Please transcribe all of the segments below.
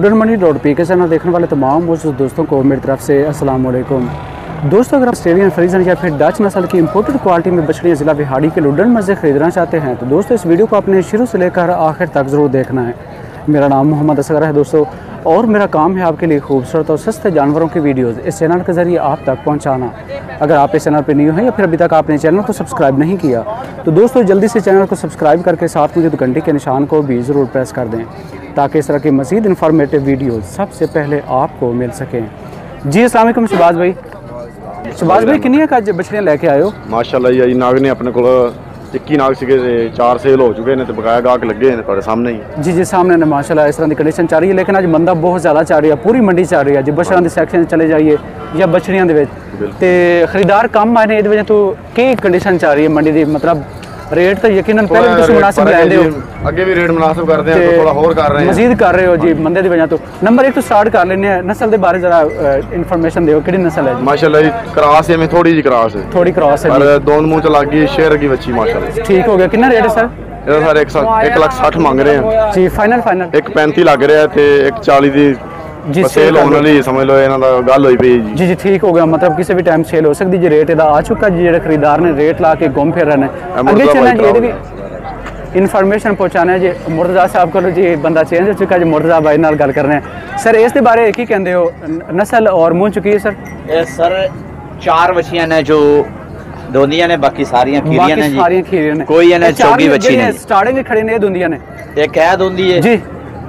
लुडन money dot P के channel देखने वाले तमाम मौजूद दोस्तों को मेरी तरफ़ से वालेकुम। दोस्तों, अगर ऑस्ट्रेलियन फ्रीजन या फिर डच नस्ल की इंपोर्टेड क्वालिटी में बछड़ियाँ ज़िला बिहाड़ी के लुडन मज़े खरीदना चाहते हैं तो दोस्तों, इस वीडियो को आपने शुरू से लेकर आखिर तक ज़रूर देखना है। मेरा नाम मोहम्मद असगर है दोस्तों, और मेरा काम है आपके लिए खूबसूरत और सस्ते जानवरों की वीडियोस इस चैनल के ज़रिए आप तक पहुंचाना। अगर आप इस चैनल पर न्यू हैं या फिर अभी तक आपने चैनल को सब्सक्राइब नहीं किया तो दोस्तों, जल्दी से चैनल को सब्सक्राइब करके साथ में जो घंटे के निशान को भी ज़रूर प्रेस कर दें। ताकि इस तरह की मज़ीद इन्फॉर्मेटिव वीडियोज़ सबसे पहले आपको मिल सकें जी असल शबाज भाई शबाज भाई किनिया का बछड़ियाँ लेके आए हो ਮਾਸ਼ਾਅੱਲਾ ਜੀ ਨਾਗ ਨੇ ਆਪਣੇ ਕੋਲ 21 ਨਾਗ ਸੀਗੇ ਤੇ ਚਾਰ ਸੇਲ ਹੋ ਚੁੱਕੇ ਨੇ ਤੇ ਬਕਾਇਆ ਗਾਹਕ ਲੱਗੇ ਨੇ ਤੁਹਾਡੇ ਸਾਹਮਣੇ ਹੀ जी जी सामने ने माशाल्लाह इस तरह की कंडीशन चल रही है लेकिन ਅੱਜ ਮੰਦਾ ਬਹੁਤ ਜ਼ਿਆਦਾ ਚੱਲ ਰਹੀ ਹੈ ਪੂਰੀ ਮੰਡੀ ਚੱਲ ਰਹੀ ਹੈ ਜੇ ਬਛੜਾਂ ਦੇ ਸੈਕਸ਼ਨ 'ਚ ਚਲੇ ਜਾਈਏ ਜਾਂ ਬਛੜੀਆਂ ਦੇ ਵਿੱਚ ਤੇ ਖਰੀਦਾਰ ਕਮ ਆਏ ਨੇ ਇਹਦੇ ਵਿੱਚ ਤੋਂ ਕੀ ਕੰਡੀਸ਼ਨ ਚੱਲ ਰਹੀ ਹੈ ਮੰਡੀ ਦੀ ਮਤਲਬ ਰੇਟ ਤਾਂ ਯਕੀਨਨ ਪਹਿਲੇ ਤੁਸੀਂ ਮੁਨਾਸਿਬ ਲੈਂਦੇ ਹੋ। ਅੱਗੇ ਵੀ ਰੇਟ ਮੁਨਾਸਬ ਕਰਦੇ ਆ ਥੋੜਾ ਹੋਰ ਕਰ ਰਹੇ ਆ। ਮਜ਼ੀਦ ਕਰ ਰਹੇ ਹੋ ਜੀ ਮੰਦੇ ਦੀ ਵਜ੍ਹਾ ਤੋਂ। ਨੰਬਰ 1 ਤੋਂ ਸਟਾਰਟ ਕਰ ਲੈਂਦੇ ਆ ਨਸਲ ਦੇ ਬਾਰੇ ਜ਼ਰਾ ਇਨਫੋਰਮੇਸ਼ਨ ਦਿਓ। ਕਿਹੜੀ ਨਸਲ ਹੈ ਜੀ? ਮਾਸ਼ਾਅੱਲਾ ਜੀ ਕਰਾਸ ਐਵੇਂ ਥੋੜੀ ਜੀ ਕਰਾਸ ਹੈ। ਥੋੜੀ ਕ੍ਰਾਸ ਹੈ ਪਰ ਦੋਨ ਮੂੰਹ ਚ ਲੱਗ ਗਈ ਸ਼ੇਰ ਕੀ ਬੱਚੀ ਮਾਸ਼ਾਅੱਲਾ ਠੀਕ ਹੋ ਗਿਆ। ਕਿੰਨਾ ਰੇਟ ਹੈ ਸਰ? ਇਹਦਾ ਸਾਰੇ 1 ਲੱਖ 60 ਮੰਗ ਰਹੇ ਆ। ਜੀ ਫਾਈਨਲ ਫਾਈਨਲ ਇੱਕ 35 ਲੱਗ ਰਿਹਾ ਤੇ ਇੱਕ 40 ਦੀ ਜੀ ਸੇਲ ਹੋਣ ਵਾਲੀ ਸਮਝ ਲਓ ਇਹਨਾਂ ਦਾ ਗੱਲ ਹੋਈ ਪਈ ਜੀ ਜੀ ਜੀ ਠੀਕ ਹੋ ਗਿਆ ਮਤਲਬ ਕਿਸੇ ਵੀ ਟਾਈਮ ਸੇਲ ਹੋ ਸਕਦੀ ਜੇ ਰੇਟ ਇਹਦਾ ਆ ਚੁੱਕਾ ਜੀ ਜਿਹੜੇ ਖਰੀਦਾਰ ਨੇ ਰੇਟ ਲਾ ਕੇ ਘੁੰਮ ਫਿਰ ਰਹੇ ਨੇ ਅੱਗੇ ਮੁਰਜ਼ਾ ਚੱਲਣਾ ਭਾਈ ਜੀ ਇਹਦੇ ਵੀ ਇਨਫੋਰਮੇਸ਼ਨ ਪਹੁੰਚਾਣਾ ਜੀ ਮੁਰਤਜ਼ਾ ਸਾਹਿਬ ਕੋਲ ਜੀ ਬੰਦਾ ਚੇਂਜ ਹੋ ਚੁੱਕਾ ਜੀ ਮੁਰਤਜ਼ਾ ਬਾਈ ਨਾਲ ਗੱਲ ਕਰਨੇ ਆ ਸਰ ਇਸ ਦੇ ਬਾਰੇ ਕੀ ਕਹਿੰਦੇ ਹੋ ਨ- ਨਸਲ ਔਰ ਮੂੰਹ ਚੁੱਕੀ ਹੈ ਸਰ ਇਹ ਸਰ ਚਾਰ ਵਛੀਆਂ ਨੇ ਜੋ ਦੋਂਦੀਆਂ ਨੇ ਬਾਕੀ ਸਾਰੀਆਂ ਖੀਰੀਆਂ ਨੇ ਬਾਕੀ ਜੀ ਸਾਰੀਆਂ ਖੀਰੀਆਂ ਨੇ ਕੋਈ ਇਹਨਾਂ ਇਹ ਚਾਰ ਚੌਗੀ ਵੱਛੀ ਜਿਹੜੀਆਂ ਨਹੀਂ। ਸਟਾਰਟਿੰਗ ਦੇ ਖੜੇ ਨੇ ਇਹ ਦੁੰਦੀਆਂ ਨੇ ਇੱਕ ਐਦ ਹੁੰਦੀ ਏ ਜੀ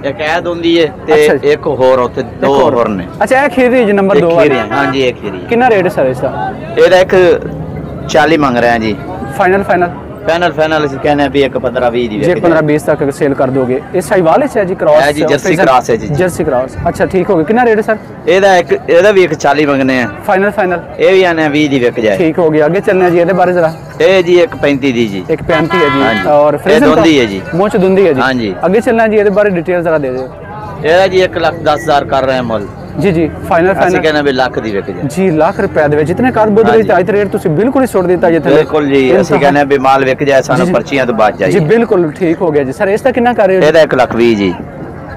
ਇੱਕ ਐਦ ਹੁੰਦੀ ਏ ਅੱਛਾ ਜੀ। ਤੇ ਇੱਕ ਹੋਰ ਉੱਥੇ ਦੋ ਇੱਕ ਹੋਰ। ਨੇ। ਅੱਛਾ ਇਹ ਖੀਰੀ ਜੀ ਨੰਬਰ ਇੱਕ 2 ਖੀਰੀਆਂ ਹਾਂਜੀ ਇਹ ਖੀਰੀ ਕਿੰਨਾ ਰੇਟ ਹੈ ਸਰ ਇਸਦਾ ਇਹਦਾ ਇੱਕ 40 ਮੰਗ ਰਹੇ ਆ ਜੀ। ਫਾਈਨਲ ਫਾਈਨਲ ਫਾਈਨਲ ਫਾਈਨਲ ਅਸੀਂ ਕਹਿੰਦੇ ਆ ਵੀ ਇੱਕ 15 20 ਦੀ ਜੇ ਵੇਚ 15 20 ਤੱਕ ਸੇਲ ਕਰ ਦੋਗੇ। ਇਹ ਸਾਈਵਾਲ ਹੈ ਜੀ ਕ੍ਰਾਸ ਹੈ ਜੀ, ਜਰਸੀ cross ਹੈ ਜੀ। ਜਰਸੀ ਕ੍ਰਾਸ ਅੱਛਾ ਠੀਕ ਹੋ ਗਿਆ ਕਿੰਨਾ ਰੇਟ ਹੈ ਸਰ? ਇਹਦਾ ਇੱਕ ਇਹਦਾ ਵੀ ਇੱਕ 40 ਮੰਗਨੇ ਆ। ਫਾਈਨਲ ਫਾਈਨਲ ਇਹ ਵੀ ਆਨੇ 20 ਦੀ ਵਿਕ ਜਾਏ। ਠੀਕ ਹੋ ਗਿਆ। ਅੱਗੇ ਚੱਲਨੇ ਆ ਜੀ ਇਹਦੇ ਬਾਰੇ ਜ਼ਰਾ। ਇਹ ਜੀ ਇੱਕ 35 ਦੀ ਜੀ। ਇੱਕ 35 ਹੈ ਜੀ। ਔਰ freezer ਦੁੰਦੀ ਹੈ ਜੀ। ਮੂੰਹ ਚ ਦੁੰਦੀ ਹੈ ਜੀ। ਹਾਂਜੀ। ਅੱਗੇ ਚੱਲਣਾ ਜੀ ਇਹਦੇ ਬਾਰੇ ਡਿਟੇਲ ਜ਼ਰਾ ਦੇ ਦਿਓ। ਇਹਦਾ ਜੀ 1 ਲੱਖ 10000 ਕਰ ਰਹੇ ਮੁੱਲ। ਜੀ ਜੀ ਫਾਈਨਲ ਅਸੀਂ ਫਾਈਨਲ ਕਹਿੰਦੇ ਵੀ ਲੱਖ ਦੀ ਵਿਕ ਜਾਏ। ਜੀ ਲੱਖ ਰੁਪਏ ਦੇ ਵਿੱਚ ਇਤਨੇ ਕਰ ਬੁੱਧ ਹਾਂਜੀ। ਲਈ ਤਾਂ ਰੇਟ ਤੁਸੀਂ ਬਿਲਕੁਲ ਹੀ ਸੁੱਟ ਦਿੱਤਾ ਜੀ ਥੱਲੇ ਬਿਲਕੁਲ ਜੀ ਅਸੀਂ ਕਹਿੰਦੇ ਵੀ ਮਾਲ ਵਿਕ ਜਾਏ ਜੀ, ਸਾਨੂੰ ਜੀ। ਪਰਚੀਆਂ ਤੋਂ ਬਚ ਜੀ ਜਾਈਏ ਬਿਲਕੁਲ ਠੀਕ ਹੋ ਗਿਆ ਜੀ। ਸਰ ਇਸ ਦਾ ਕਿੰਨਾ ਕਰ ਰਹੇ ਹੋ ਜੀ? ਇਹਦਾ 1 ਲੱਖ 20 ਜੀ।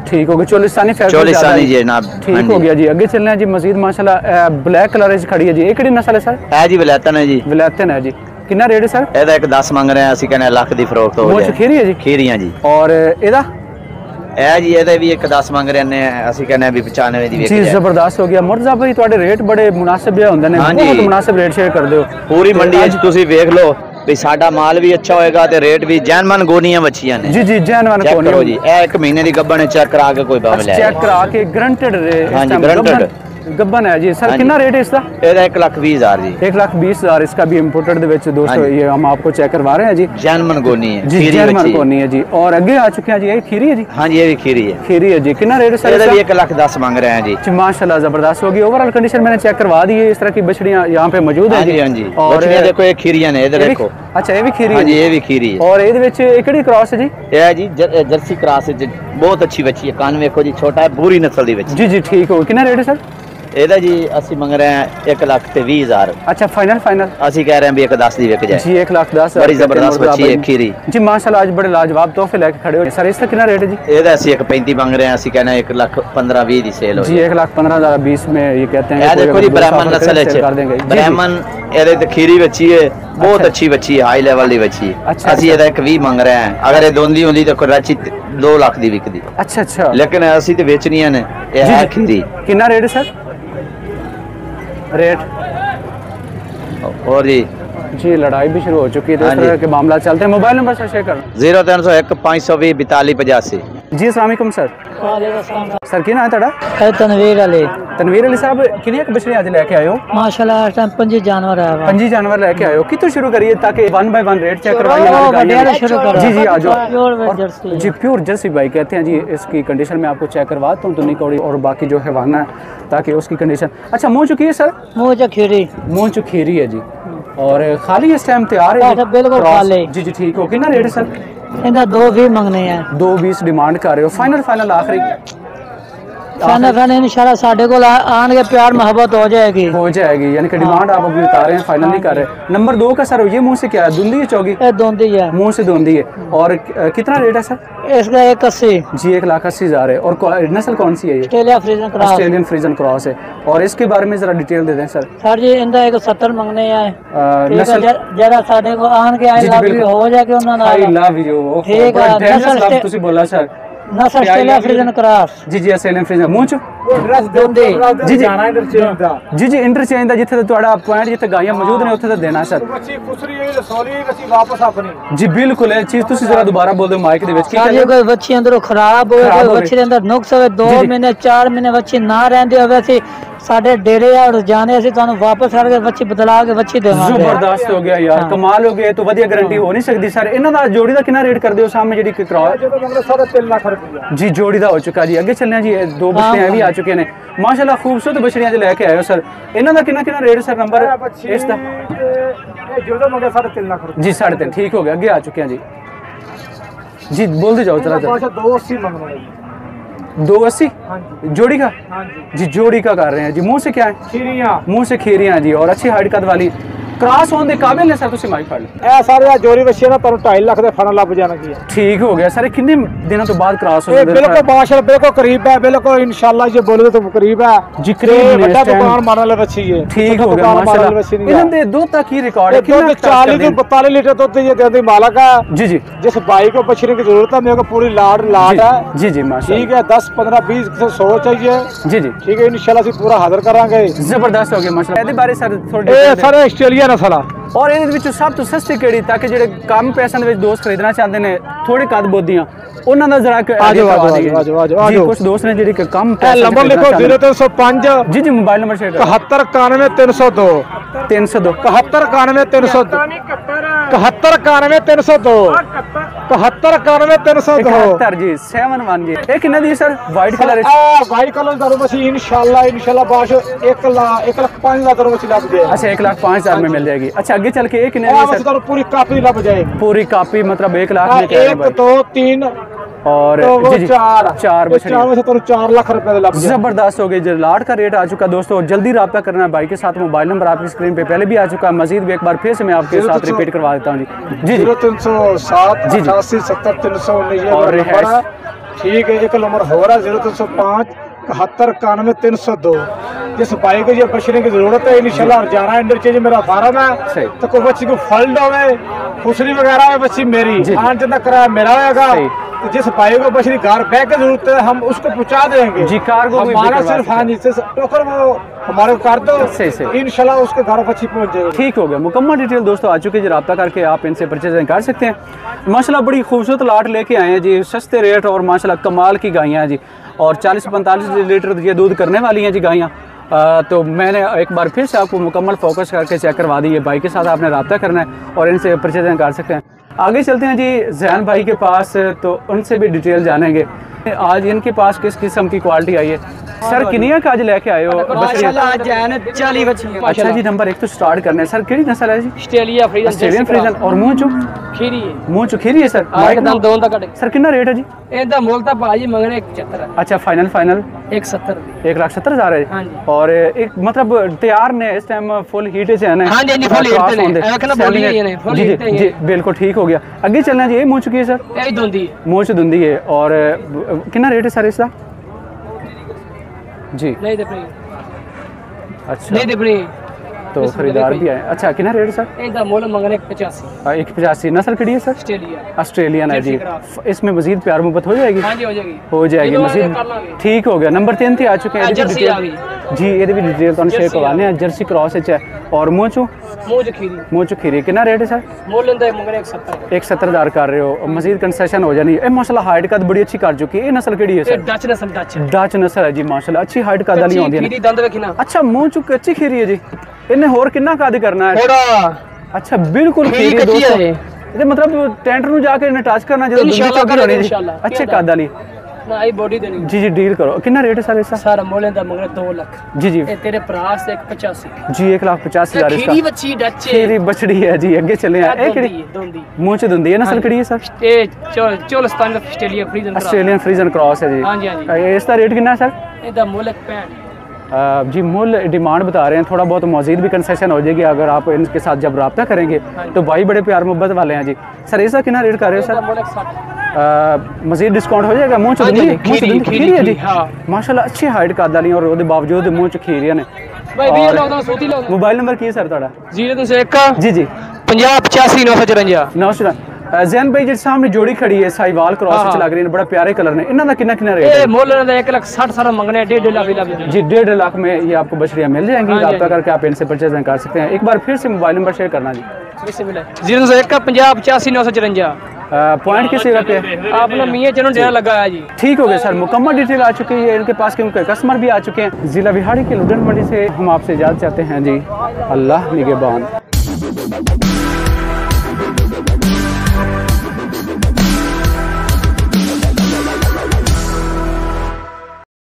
ਠੀਕ ਹੋ ਗਿਆ। ਚੋਲਿਸਤਾਨੀ ਫੈਕਟਰੀ ਚੋਲਿਸਤਾਨੀ ਜੀ। ਜਨਾਬ, ਠੀਕ। ਹੋ ਗਿਆ ਜੀ। ਅੱਗੇ ਚੱਲਣਾ ਜੀ ਮਜ਼ੀਦ ਮਾਸ਼ਾਅੱਲਾ ਬਲੈਕ ਕਲਰ ਵਿੱਚ ਖੜੀ ਹੈ ਜੀ। ਇਹ ਕਿਹੜੀ ਨਸਲ ਹੈ ਸਰ ਹੈ ਜੀ ਵਲੈਤਨ ਹੈ ਜੀ। ਵਿਲਾਇਤਨ ਹੈ ਜੀ। ਕਿੰਨਾ ਰੇਟ ਹੈ ਸਰ ਇਹਦਾ ਇੱਕ 10 ਮੰਗ ਰਹੇ ਆ ਅਸੀਂ ਕਹਿੰਦੇ ਲੱਖ ਦੀ ਫਰੋਖਤ ਹੋ ਜਾਏ। ਖੀਰੀ ਹੈ ਜੀ? ਖੀਰੀਆਂ ਜੀ। ਔਰ ਇਹਦਾ? ਇਹ ਜੀ ਇਹਦੇ ਵੀ ਇੱਕ 10 ਮੰਗ ਰਹੇ ਨੇ ਅਸੀਂ ਕਹਿੰਦੇ ਵੀ 95 ਦੀ ਵੇਚ ਜੀ ਜ਼ਬਰਦਸਤ ਹੋ ਗਿਆ ਮਰਜ਼ਾ ਭਾਈ ਤੁਹਾਡੇ ਰੇਟ ਬੜੇ ਮੁਨਾਸਬ ਹੁੰਦੇ ਨੇ। ਬਹੁਤ ਮੁਨਾਸਬ ਰੇਟ ਸ਼ੇਅਰ ਕਰਦੇ ਹੋ। ਪੂਰੀ ਮੰਡੀ ਅੱਜ ਤੁਸੀਂ ਵੇਖ ਲਓ ਵੀ ਸਾਡਾ ਮਾਲ ਵੀ ਅੱਛਾ ਹੋਏਗਾ ਤੇ ਰੇਟ ਵੀ ਜੈਨਮਨ ਗੋਨੀਆਂ ਬੱਚੀਆਂ ਨੇ। ਜੀ ਜੀ ਜੈਨਮਨ ਕੋਨੀਆਂ ਇਹ ਇੱਕ ਮਹੀਨੇ ਦੀ ਗੱਬਣ ਚੈੱਕ ਕਰਾ ਕੇ ਕੋਈ ਬਾਬਲ ਚੈੱਕ ਕਰਾ ਕੇ ਗਰੰਟਡ ਰੇ ਹਾਂਜੀ ਗਰੰਟਡ गब्बन है जी सर हाँ कितना जी। रेट है इसका ਇਹਦਾ 1 ਲੱਖ 20 ਹਜ਼ਾਰ ਜੀ एक लाख बीस हजार इसका भी इम्पोर्टेड ਦੇ ਵਿੱਚ ਦੋਸਤੋ हाँ जी। ये हम आपको चेक करवा रहे हैं जी ਜੈਨਮਨ ਗੋਨੀ ਹੈ जी ਖੀਰੀ जैनवन ਬੱਚੀ कोनी है जी और आगे आ चुके हैं जी ये खीरी है जी ਹਾਂਜੀ ਇਹ ਵੀ ਖੀਰੀ ਹੈ खीरी है जी कितना रेट है सर ਇਹਦਾ ਵੀ इसका? 1 ਲੱਖ 10 ਮੰਗ ਰਹੇ ਆ ਜੀ जी माशाल्लाह जबरदस्त होगी ओवरऑल कंडीशन मैंने चेक करवा दी है इस तरह की बछड़ियां यहाँ पे मौजूद है ਹਾਂਜੀ जी ਹਾਂਜੀ और ਬੱਚੀਆਂ ਦੇਖੋ ਇਹ ਖੀਰੀਆਂ ਨੇ ਇਧਰ ये भी- ਦੇਖੋ अच्छा ये भी खीरी है ਹਾਂਜੀ जी ਇਹ ਵੀ ਖੀਰੀ ਹੈ और ਇਹਦੇ ਵਿੱਚ ਇਹ ਕਿਹੜੀ ਕ੍ਰਾਸ ਹੈ ਜੀ ਇਹ ਹੈ ਜੀ ਜਰ- ਇਹ ਜਰਸੀ ਕ੍ਰਾਸ ਵਿੱਚ ਬਹੁਤ ਅੱਛੀ ਬੱਚੀ ਹੈ ਕੰਨ ਵੇਖੋ ਜੀ ਛੋਟਾ ਹੈ ਬੂਰੀ ਨਸਲ ਦੀ ਬੱਚੀ जी जी ठीक हो कितना रेट है सर ਇਹਦਾ ਜੀ ਅਸੀਂ ਮੰਗ ਰਹੇ ਹਾਂ 1 ਲੱਖ ਤੇ 20 ਹਜ਼ਾਰ अच्छा फाइनल फाइनल ਅਸੀਂ ਕਹਿ ਰਹੇ ਹਾਂ ਵੀ 1 10 ਦੀ ਵਿਕ ਜਾਏ जी एक लाख दस बड़ी हजार जबरदस्त रुपए बच्ची है, मुर्गा खीरी। जी माशाल्लाह आज बड़े लाजवाब तोहफे लेके खड़े हो सर इसका कितना रेट है जी ਇਹਦਾ ਅਸੀਂ 1 35 ਮੰਗ ਰਹੇ ਹਾਂ ਅਸੀਂ ਕਹਿੰਦੇ 1 ਲੱਖ 15 20 ਦੀ ਸੇਲ ਹੋ जी ਜਾਏ एक लाख पंद्रह हजार बीस में ये कहते हैं ਇਹ कि कोई ਦੇਖੋ अगर ਜੀ दो ਬ੍ਰਾਹਮਣ साल ਨਸਲ पहले ਵਿੱਚ sale कर देंगे जी, जी। ਬ੍ਰਾਹਮਣ ਇਹਦੇ ਤੇ ਖੀਰੀ ਬੱਚੀ ਹੈ ਬਹੁਤ ਅੱਛਾ। ਅੱਛੀ ਬੱਚੀ ਹੈ ਹਾਈ ਲੈਵਲ ਦੀ ਬੱਚੀ ਹੈ। ਅੱਛਾ, ਅਸੀਂ ਇਹਦਾ ਇੱਕ 20 ਮੰਗ ਰਹੇ ਹਾਂ ਅਗਰ ਇਹ ਦੋਂਦੀ ਹੁੰਦੀ ਤਾਂ ਕਰਾਚੀ 2 ਲੱਖ ਦੀ ਵਿਕਦੀ अच्छा अच्छा ਲੇਕਿਨ ਅਸੀਂ ਤੇ ਵੇਚਣੀਆਂ ਨੇ ਇਹ जी, ਹੈ जी। ਖੀਰੀ कितना रेट है सर रेट? और जी? जी लड़ाई भी शुरू हो चुकी है। तो हाँ के मामला चलते हैं। मोबाइल नंबर से शेयर करना 0301 520 42 85 जी सलामकुम सर। सर की ना तड़ा? तनवीर अली। तनवीर अली साहब किन्ने बछड़े आज लेके आयो माशाल्लाह आज टाइम पंजी जानवर है पंजी जानवर लेके आयो कितो शुरू करिए ताकि one by one rate check करवाइए? शुरू करो। जी जी आ जाओ। जी प्योर जर्सी भाई कहते हैं जी इसकी कंडीशन में आपको चेक करवाता हूँ दुनी कौड़ी और बाकी जो हैवाना है ताकि उसकी कंडीशन अच्छा मुँह चुकी है सर? मुँह च खीरी मुँह मोह खीरी है जी। और खाली इस टाइम तैयार है अच्छा, बिल्कुल खाली। जी जी ठीक हो। कितना रेट है सर? ਇਹਦਾ 2 ਵੀ ਮੰਗਨੇ ਆ। 2 20 ਡਿਮਾਂਡ ਕਰ ਰਹੇ ਹੋ। ਫਾਈਨਲ ਫਾਈਨਲ ਆਖਰੀ। फैन फैन इंशाल्लाह साढ़े को आन के प्यार मोहब्बत हो जाएगी हो जाएगी यानी कि डिमांड आप अभी बता रहे हैं फाइनल नहीं कर रहे नंबर दो का सर ये मुंह से क्या है धुंधी है चौगी ये दोंदी है मुंह से धुंधी है और अ, कितना रेट है सर इसका एक अस्सी जी एक लाख अस्सी हज़ार है और क्वा- नस्ल कौन सी है ये Australia Friesian cross Australian Friesian cross है और इसके बारे में ज़रा डिटेल दे दें सर सर जी इंदा एक 70 मंगने आए अ, ठीक है नस्ल ज- जरा साढ़े को आन के आई जी, जी, लव बिल्कुल। यू हो जाके उन्होंने आई लव यू ठीक है, नस्ल स्टे- ਤੁਸੀਂ ਬੋਲਾ ਸਰ ना सर ऑस्ट्रेलिया फ्रीजन क्रॉस जी जी ऑस्ट्रेलियन फ्रीजन मूंछ ਜੀ ਜੀ ਜੀ ਜੀ ਇੰਟਰਚੇਂਜ ਦਾ ਜਿੱਥੇ ਤੁਹਾਡਾ ਪੁਆਇੰਟ ਜਿੱਥੇ ਗਾਈਆਂ ਮੌਜੂਦ ਨੇ ਉੱਥੇ ਤਾਂ ਦੇਣਾ ਸਰ ਬੱਚੀ ਪੁਸਰੀ ਇਹ ਸੋਲੀ ਅਸੀਂ ਵਾਪਸ ਆਪਣੀ ਜੀ ਬਿਲਕੁਲ ਇਹ ਚੀਜ਼ ਤੁਸੀਂ ਜ਼ਰਾ ਦੁਬਾਰਾ ਬੋਲ ਦਿਓ ਮਾਈਕ ਦੇ ਵਿੱਚ ਕੀ ਕਹਿੰਦੇ ਕੋਈ ਬੱਚੀ ਅੰਦਰੋਂ ਖਰਾਬ ਹੋਵੇ ਕੋਈ ਬੱਚੀ ਦੇ ਅੰਦਰ ਨੁਕਸ ਹੋਵੇ 2 ਮਹੀਨੇ 4 ਮਹੀਨੇ ਬੱਚੀ ਨਾ ਰਹਿੰਦੇ ਹੋਵੇ ਅਸੀਂ ਸਾਡੇ ਡੇਰੇ ਆ ਰੋਜ਼ਾਨੇ ਅਸੀਂ ਤੁਹਾਨੂੰ ਵਾਪਸ ਕਰਕੇ ਵੱਛੀ ਬਦਲਾ ਕੇ ਵੱਛੀ ਦੇਵਾਂਗੇ ਜ਼ਬਰਦਸਤ ਹੋ ਗਿਆ ਯਾਰ ਕਮਾਲ ਹੋ ਗਿਆ ਤੋ ਵਧੀਆ ਗਾਰੰਟੀ ਹੋ ਨਹੀਂ ਸਕਦੀ ਸਰ ਇਹਨਾਂ ਦਾ ਜੋੜੀ ਦਾ ਕਿੰਨਾ ਰੇਟ ਕਰਦੇ ਹੋ ਸਾਹਮਣੇ ਜਿਹੜੀ ਕਿ ਕਰਾਓ ਜਦੋਂ ਕਹਿੰਦੇ ਸਾਰਾ 3 ਲੱਖ ਰੁਪਏ ਜੀ ਜੋੜੀ ਦਾ ਹੋ ਚੁੱਕਾ ਜੀ ਅੱਗੇ ਚੱਲਣਾ ਜੀ ਦੋ ਬੱਚੇ ਵੀ ਆ ਚੁੱਕੇ ਨੇ ਮਾਸ਼ਾਅੱਲਾ ਖੂਬਸੂਰਤ ਬੱਚੀਆਂ ਜੇ ਲੈ ਕੇ ਆਏ ਹੋ ਸਰ ਇਹਨਾਂ ਦਾ ਕਿੰਨਾ ਕਿੰਨਾ ਰੇਟ ਸਰ ਨੰਬਰ ਇਸ ਦਾ ਇਹ ਜੋੜਾ ਮੰਗਿਆ 3.5 ਲੱਖ ਰੁਪਏ ਜੀ 3.5 ਠੀਕ ਹੋ ਗਿਆ ਅੱਗੇ ਆ ਚੁੱਕੇ ਆ ਜੀ ਜੀ ਬੋਲਦੇ ਜਾਓ ਜਰਾ ਜਰਾ 280 ਮੰਗਣਾ ਜੀ दो अस्सी? जोड़ी का? जी। जोड़ी का कर रहे हैं। जी मुँह से क्या है? मुँह से खेरिया जी और अच्छी हाइट कद वाली क्रॉस होने ਦੇ ਕਾਬਿਲ ਨੇ ਸਰ ਤੁਸੀਂ ਮਾਈਕ ਫੜ ਲਓ ਇਹ ਸਾਰੇ ਆ ਜੋਰੀ ਬੱਚੇ ਨਾ ਤੁਹਾਨੂੰ 2.5 ਲੱਖ ਦੇ ਫਣ ਲੱਭ ਜਾਣਗੇ ਠੀਕ ਹੋ ਗਿਆ ਸਰ ਇਹ ਕਿੰਨੇ ਦਿਨਾਂ ਤੋਂ ਬਾਅਦ ਕ੍ਰਾਸ ਹੋ ਇਹ ਜਾਂਦੇ ਬਿਲਕੁਲ ਬਾਸ਼ਾ ਬਿਲਕੁਲ ਕਰੀਬ ਹੈ ਬਿਲਕੁਲ ਇਨਸ਼ਾਅੱਲਾ ਜੇ ਬੋਲੇ ਤਾਂ ਕਰੀਬ ਹੈ ਜੀ, ਕਰੀਬ ਇਹ ਨੇ ਵੱਡਾ ਇਸ time। ਦੁਕਾਨ ਮਾਰਨ ਵਾਲੇ ਬੱਚੀ ਹੈ ਠੀਕ ਹੋ ਗਿਆ ਦੁਕਾਨ ਮਾਰਨ ਵਾਲੀ ਮਾਸ਼ਾਅੱਲਾ ਬੱਚੀ ਨਹੀਂ ਇਹਨਾਂ ਦੇ ਦੁੱਧ ਤੱਕ ਹੀ ਰਿਕਾਰਡ ਹੈ ਇਹ ਕਿੰਨਾ ਦੁੱਧ cross 40 ਕਰਦੇ ਤੋਂ 42 लीटर दूध ये देने मालक है हैं? जी जी जिस भाई को बछड़े की जरूरत है मेरे को पूरी लाड लाड है जी जी माशाल्लाह ठीक है 10 15 20 से 100 चाहिए जी जी ठीक है इंशाल्लाह ਅਸੀਂ ਪੂਰਾ ਹਾਜ਼ਰ ਕਰਾਂਗੇ ਜ਼ਬਰਦਸਤ ਹੋ ਗਿਆ ਮਾਸ਼ਾਅੱਲਾ ਇਹਦੇ ਬਾਰੇ ਸਰ ਥੋੜੀ ਆਸਟ੍ਰੇਲੀਆ ਨਸਲ ਆ ਔਰ ਇਹਦੇ ਵਿੱਚ ਸਭ ਤੋਂ ਸਸਤੀ ਕਿਹੜੀ ਤਾਂ ਕਿ ਜਿਹੜੇ ਕੰਮ ਪੈਸਿਆਂ ਦੇ ਵਿੱਚ ਦੋਸਤ ਖਰੀਦਣਾ ਚਾਹੁੰਦੇ ਨੇ ਥੋੜੇ ਕੱਦ ਬੋਦੀਆਂ ਉਹਨਾਂ ਦਾ ਜ਼ਰਾ ਆ ਜਾਓ, ਆ ਜਾਓ, ਆ ਜਾਓ, ਆ ਜਾਓ, ਆ ਜੀ। ਕੁਝ ਦੋਸਤ ਨੇ ਜਿਹੜੇ ਕਿ ਕੰਮ ਪੈਸਿਆਂ ਨੰਬਰ ਲਿਖੋ 0305 ਜੀ ਜੀ ਮੋਬਾਈਲ ਨੰਬਰ ਸ਼ੇਅਰ ਕਰੋ। 7191 302 302 7191 302 7191 302 इकहत्तर इक्यानवे तीन सौ इकहत्तर जी सेवन वन जी। एक नदी sir white colour white colour दारू मछली इनशाला इनशाला बाश एक लाख एक लाख पाँच हज़ार मछली लग जाए। अच्छा एक लाख पाँच हज़ार में मिल जाएगी। अच्छा आगे चल के एक नदी पूरी कापी लग जाएगी। पूरी कापी मतलब एक लाख एक दो तीन और तो जी, चार चार तो तो चार लाख रुपए ज़बरदस्त हो गए जलाट का रेट आ चुका दोस्तों जल्दी रबा करना भाई के साथ मोबाइल नंबर आपकी स्क्रीन पे पहले भी आ चुका है मजीद भी एक बार फिर से मैं आपके साथ रिपीट करवा देता हूँ जी। जी तीन सौ सात जी जी। सत्तर तीन सौ उन्नीस ठीक है ये नंबर हो रहा है ज़ीरो तीन सौ पाँच इकहत्तर इक्यानवे तीन सौ दो। जिस भाई को ये की ज़रूरत है इनशाला हरियाणा इंटरचेंज मेरा फार्म है तो कोई बच्ची को फल्ड हो गए खुसरी वगैरह है बच्ची मेरी। आन जितना कराया मेरा होगा जिस भाई को बछड़ी घर बैग की ज़रूरत है हम उसको पहुँचा देंगे। जी, में भी हमारा सिर्फ़ हाँ जी टोकर वो हमारे को कर दो सही, सही। इंशाल्लाह उसके घर बच्ची पहुँच जाएगी। ठीक हो गया। मुकम्मल डिटेल दोस्तों आ चुकी है जी रब्ता करके आप इनसे परचेजिंग कर सकते हैं। माशाल्लाह बड़ी खूबसूरत लाट लेके आए हैं जी सस्ते रेट और माशाल्लाह कमाल की गायें हैं जी। और 40-45 लीटर ये दूध करने वाली हैं जी गायें अ, तो मैंने एक बार फिर से आपको मुकम्मल फोकस करके चेक करवा दी है बाइक के साथ आपने रब्ता करना है और इनसे परचेजिंग कर सकते हैं। आगे चलते हैं जी जैन भाई के पास तो उनसे भी डिटेल जानेंगे। आज इनके पास किस किस्म की क्वालिटी आई है? सर किनिया का आज लेके आए हो? अच्छा, अच्छा जी नंबर एक तो स्टार्ट करने सर कि नसल है जी? ऑस्ट्रेलियन फ्रीजन और मुँह चुप ਮੂੰਹ ਚੋਂ ਖੀਰੀ ਮੂੰਹ ਚੋਂ ਖੀਰੀ ਹੈ ਸਰ ਆ ਇੱਕਦਮ ਦੋਨ ਦਾ ਕੱਢ ਸਰ ਕਿੰਨਾ ਰੇਟ ਹੈ ਜੀ ਇਹਦਾ ਮੁੱਲ ਤਾਂ ਭਾਜੀ ਮੰਗਣੇ 75 अच्छा फाइनल फाइनल 170 ਦੀ एक लाख सत्तर हजार है हाँ जी। और एक मतलब तैयार ने इस टाइम फुल हीट से है ना हाँ जी, हाँ जी, full heat Cross ने। होंदे। ਇਹ ਕਹਿੰਦਾ ਬੋਲੀ ਹੀ ਨੇ, full जी heat जी ਹੀ जी बिल्कुल ठीक हो गया अगे चलना जी ये मुँह चुकी है सर ਇਹ ਹੀ ਦੋਂਦੀ मुँह च धुंदी है और अ, कितना रेट है सर इसका जी ਨਹੀਂ ਦੇ ਪਈ अच्छा ਨਹੀਂ ਦੇ ਪਈ तो इस खरीदार वाले भी आए अच्छा कितना रेट सर ਇਹਦਾ ਮੁੱਲ ਮੰਗਣੇ 85 अ, एक पचासी नस्ल कड़ी है सर ਆਸਟ੍ਰੇਲੀਆ ऑस्ट्रेलियन है जी जर्सी क्रॉस। इसमें मजीद प्यार मोहब्बत हो जाएगी ਹਾਂਜੀ ਹੋ ਜਾਏਗੀ हो जाएगी ਜਦੋਂ मजीद आगे कर लांगे। ठीक हो गया नंबर तीन ਤੇ ਆ ਚੁੱਕੇ हाँ, ਇਹਦੀ जर्सी डिटेल आ गई। ਜੀ ਇਹਦੇ ਵੀ ਡਿਟੇਲ ਤੁਹਾਨੂੰ ਸ਼ੇਅਰ जर्सी ਕਰਵਾਣੇ ਆ ਜਰਸੀ ਕ੍ਰਾਸ ਵਿੱਚ ਹੈ ਔਰ ਮੂੰਹ ਚੋਂ ਮੂੰਹ ਚ ਖੀਰੀ ਮੂੰਹ ਚੋਂ ਖੀਰੀ ਕਿੰਨਾ ਰੇਟ ਹੈ ਸਰ ਮੁੱਲ ਇਹਦਾ ਮੰਗਣੇ 170 17000 ਕਰ ਰਹੇ ਹੋ ਮਜ਼ੀਦ ਕੰਸੈਸ਼ਨ ਹੋ ਜਾਣੀ ਹੈ ਇਹ ਮਾਸ਼ਾਅੱਲਾ ਹਾਈਟ ਕਦ ਬੜੀ ਅੱਛੀ ਕਰ ਚੁੱਕੀ ਹੈ ਇਹ ਨਸਲ ਕਿਹੜੀ ਹੈ ਇਹ ਸਰ ਡੱਚ ਨਸਲ ਡੱਚ ਡਾਚ ਨਸਲ ਹੈ ਜੀ ਮਾਸ਼ਾਅੱਲਾ ਅੱਛੀ ਹਾਈਟ ਕਦ ਵਾਲੀ ਆਉਂਦੀਆਂ ਨੇ ਖੀਰੀ ਦੰਦ ਵੇਖੀ ਨਾ ਅੱਛਾ ਮੂੰਹ ਚੋਂ ਕੱਚੀ ਖੀਰੀ ਹੈ ਜੀ ਨੇ ਹੋਰ ਕਿੰਨਾ ਕੱਦ ਕਰਨਾ ਹੈ ਥੋੜਾ ਅੱਛਾ ਬਿਲਕੁਲ ਠੀਕ ਹੈ ਦੋਸਤੋ ਇਹਦੇ ਮਤਲਬ ਟੈਂਟ ਨੂੰ ਜਾ ਕੇ ਨਟਾਚ ਕਰਨਾ ਜਦੋਂ ਦੁਨੀਆ ਚੌਕੀ ਹੋਣੀ ਜੀ ਅੱਛੇ ਕੱਦ ਵਾਲੀ ਨਾ ਇਹ ਬੋਡੀ ਦੇਣੀ ਜੀ ਜੀ ਡੀਲ ਕਰੋ ਕਿੰਨਾ ਰੇਟ ਹੈ ਸਰ ਇਸ ਦਾ ਸਰ ਮੋਲੇ ਦਾ ਮਗਰ 2 ਲੱਖ ਜੀ ਜੀ ਇਹ ਤੇਰੇ ਭਰਾ ਸੇ 185 ਜੀ 1 ਲੱਖ 85 ਹਜ਼ਾਰ ਇਸ ਦਾ ਖੀਰੀ ਬੱਚੀ ਡੱਚੇ ਖੀਰੀ ਬਛੜੀ ਹੈ ਜੀ ਅੱਗੇ ਚੱਲੇ ਆ ਇਹ ਕਿਹੜੀ ਦੁੰਦੀ ਮੂੰਹ ਚ ਦੁੰਦੀ ਹੈ ਨਸਲ ਕਿਹੜੀ ਹੈ ਸਰ ਇਹ Cholistan Australia Friesian Australian Friesian cross ਹੈ ਜੀ ਹਾਂਜੀ ਹਾਂਜੀ ਇਸ ਦਾ ਰੇਟ ਕਿੰਨਾ ਸਰ ਇਹਦਾ ਮੁੱਲ 65 जी मूल डिमांड बता रहे हैं थोड़ा बहुत मजीद भी कंसेशन हो जाएगी अगर आप इनके साथ जब रबता करेंगे। तो भाई बड़े प्यार मोहब्बत वाले हैं जी। सर ऐसा कितना रेट कर रहे हो सर? मजीद डिस्काउंट हो जाएगा? मुँह चीरी है जी माशा अच्छी हाइट कर डाली और बावजूद मुँह च खीरिया ने। मोबाइल नंबर की है सर ज़ीरो जी जी। पचासी नौ सौ चुरंजा नौ सौ 85 954 ਨਮਸਕਾਰ ਅ, ਜ਼ੈਨ ਭਾਈ ਜਿਹੜੀ ਸਾਹਮਣੇ ਜੋੜੀ ਖੜੀ ਹੈ ਸਾਈਵਾਲ ਕ੍ਰਾਸ ਹਾਂ, ਵਿੱਚ ਹਾਂ। ਲੱਗ ਰਹੀ ਨੇ ਬੜਾ ਪਿਆਰੇ ਕਲਰ ਨੇ ਇਹਨਾਂ ਦਾ ਕਿੰਨਾ कितना रेट ਇਹ है ਮੁੱਲ ਇਹਨਾਂ ਦਾ 1 ਲੱਖ 60 ਸਾਰਾ ਮੰਗਣੇ ਆ, ਡੇਢ ਲੱਖ ਲੱਖ जी डेढ़ लाख में ये आपको बछड़ियाँ मिल जाएंगी हाँ जी, रब्ता हाँ जी। करके आप इनसे परचेज कर सकते हैं एक बार फिर से मोबाइल नंबर शेयर करना जी ਬਿਸਮਿਲ੍ਲਾ 0301 50 85 954 पॉइंट किस जगह पे है ਆਪਣਾ ਮੀਆਂ ਚਨੋਂ ਡੇਰਾ ਲੱਗਾ ਹੈ ਜੀ ठीक हो गया सर मुकम्मल डिटेल आ चुकी है इनके पास क्योंकि कस्टमर भी आ चुके हैं जिला बिहाड़ी के लुधन मंडी से हम आपसे इजाज़त चाहते हैं जी अल्लाह निगेबान